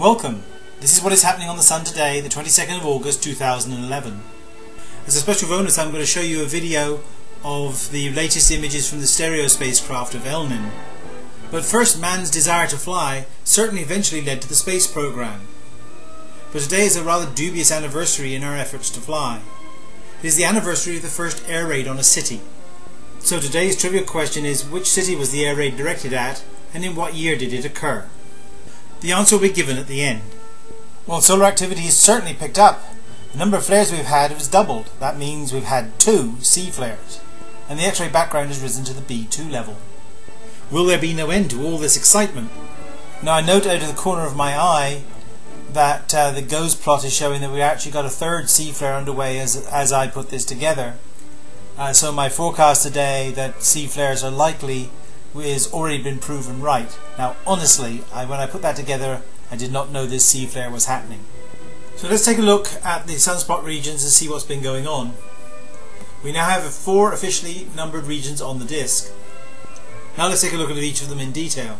Welcome! This is what is happening on the Sun today, the 22nd of August 2011. As a special bonus I'm going to show you a video of the latest images from the stereo spacecraft of Elenin. But first, man's desire to fly certainly eventually led to the space program. But today is a rather dubious anniversary in our efforts to fly. It is the anniversary of the first air raid on a city. So today's trivia question is which city was the air raid directed at and in what year did it occur? The answer will be given at the end. Well, solar activity has certainly picked up. The number of flares we've had has doubled. That means we've had two C flares. And the X-ray background has risen to the B2 level. Will there be no end to all this excitement? Now I note out of the corner of my eye that uh, the GOES plot is showing that we actually got a third C flare underway as, as I put this together. Uh, so my forecast today that C flares are likely has already been proven right. Now honestly, I, when I put that together, I did not know this C flare was happening. So let's take a look at the sunspot regions and see what's been going on. We now have four officially numbered regions on the disk. Now let's take a look at each of them in detail.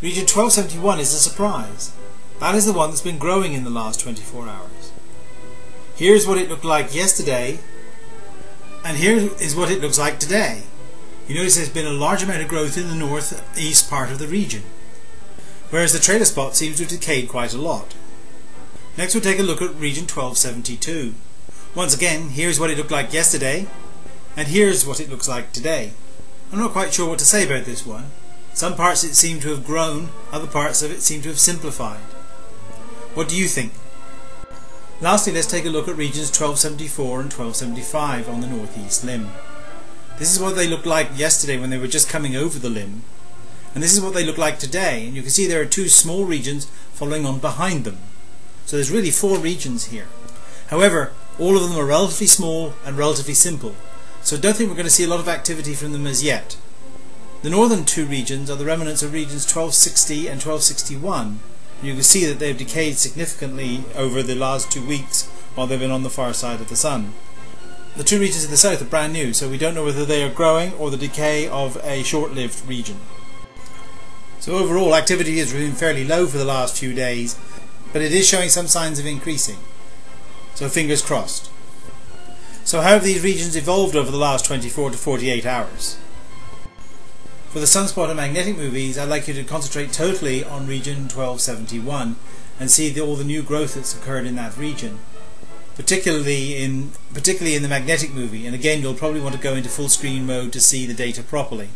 Region 1271 is a surprise. That is the one that's been growing in the last 24 hours. Here's what it looked like yesterday, and here is what it looks like today. You notice there's been a large amount of growth in the northeast part of the region, whereas the trailer spot seems to have decayed quite a lot. Next we'll take a look at region 1272. Once again, here's what it looked like yesterday, and here's what it looks like today. I'm not quite sure what to say about this one. Some parts it seem to have grown, other parts of it seem to have simplified. What do you think? Lastly, let's take a look at regions 1274 and 1275 on the northeast limb. This is what they looked like yesterday when they were just coming over the limb. And this is what they look like today. And you can see there are two small regions following on behind them. So there's really four regions here. However, all of them are relatively small and relatively simple. So I don't think we're going to see a lot of activity from them as yet. The northern two regions are the remnants of regions 1260 and 1261. And you can see that they've decayed significantly over the last two weeks while they've been on the far side of the sun. The two regions in the south are brand new, so we don't know whether they are growing or the decay of a short-lived region. So overall, activity has been fairly low for the last few days, but it is showing some signs of increasing. So fingers crossed. So how have these regions evolved over the last 24 to 48 hours? For the sunspot and magnetic movies, I'd like you to concentrate totally on region 1271 and see the, all the new growth that's occurred in that region particularly in particularly in the magnetic movie and again you'll probably want to go into full screen mode to see the data properly.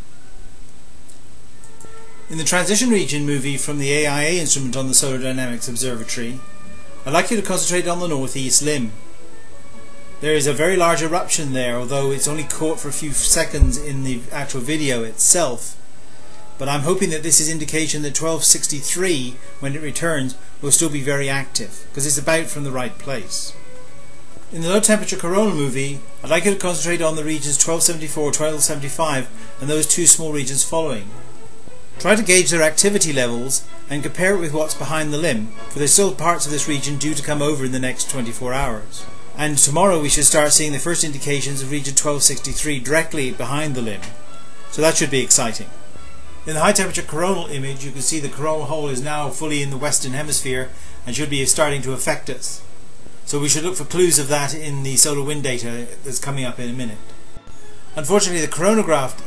In the transition region movie from the AIA instrument on the Solar Dynamics Observatory I'd like you to concentrate on the northeast limb. There is a very large eruption there although it's only caught for a few seconds in the actual video itself but I'm hoping that this is indication that 1263 when it returns will still be very active because it's about from the right place. In the low temperature coronal movie, I'd like you to concentrate on the regions 1274, 1275 and those two small regions following. Try to gauge their activity levels and compare it with what's behind the limb, for there's still parts of this region due to come over in the next 24 hours. And tomorrow we should start seeing the first indications of region 1263 directly behind the limb. So that should be exciting. In the high temperature coronal image you can see the coronal hole is now fully in the western hemisphere and should be starting to affect us. So we should look for clues of that in the solar wind data that's coming up in a minute. Unfortunately, the coronagraph,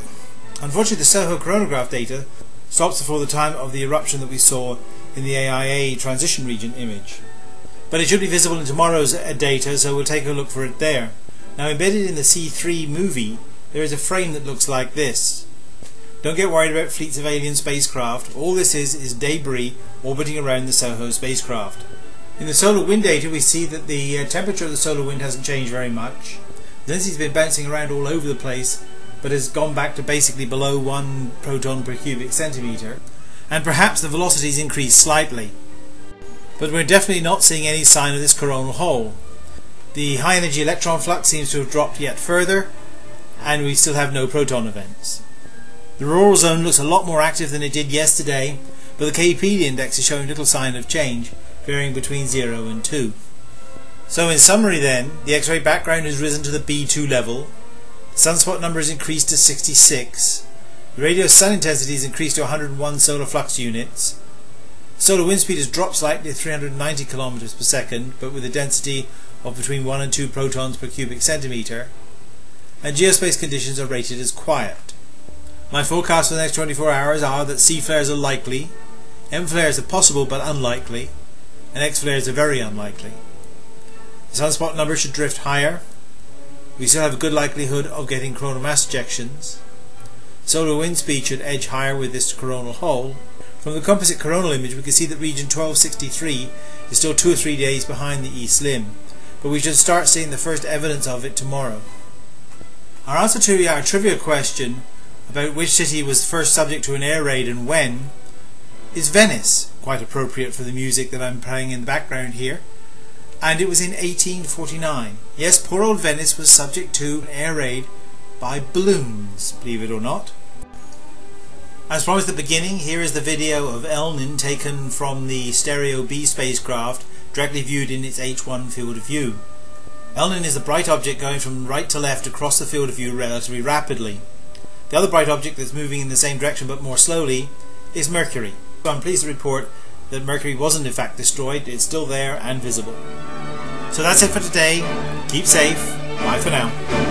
unfortunately, the SOHO coronagraph data stops before the time of the eruption that we saw in the AIA transition region image. But it should be visible in tomorrow's uh, data, so we'll take a look for it there. Now, embedded in the C3 movie, there is a frame that looks like this. Don't get worried about fleets of alien spacecraft. All this is is debris orbiting around the SOHO spacecraft. In the solar wind data we see that the uh, temperature of the solar wind hasn't changed very much. Density's been bouncing around all over the place but has gone back to basically below 1 proton per cubic centimetre and perhaps the velocity's increased slightly. But we're definitely not seeing any sign of this coronal hole. The high energy electron flux seems to have dropped yet further and we still have no proton events. The auroral zone looks a lot more active than it did yesterday but the KP index is showing little sign of change varying between 0 and 2. So in summary then, the X-ray background has risen to the B2 level, the sunspot number has increased to 66, the radio sun intensity has increased to 101 solar flux units, Solar wind speed has dropped slightly to 390 km per second, but with a density of between 1 and 2 protons per cubic centimetre, and geospace conditions are rated as quiet. My forecast for the next 24 hours are that C flares are likely, M flares are possible but unlikely, and X flares are very unlikely. The sunspot number should drift higher. We still have a good likelihood of getting coronal mass ejections. Solar wind speed should edge higher with this coronal hole. From the composite coronal image we can see that region 1263 is still two or three days behind the east limb, but we should start seeing the first evidence of it tomorrow. Our answer to our trivia question about which city was first subject to an air raid and when is Venice, quite appropriate for the music that I'm playing in the background here. And it was in 1849. Yes, poor old Venice was subject to an air raid by balloons, believe it or not. As promised at the beginning, here is the video of Elenin taken from the Stereo B spacecraft, directly viewed in its H1 field of view. Elenin is a bright object going from right to left across the field of view relatively rapidly. The other bright object that's moving in the same direction but more slowly is Mercury. So I'm pleased to report that Mercury wasn't in fact destroyed, it's still there and visible. So that's it for today. Keep safe. Bye for now.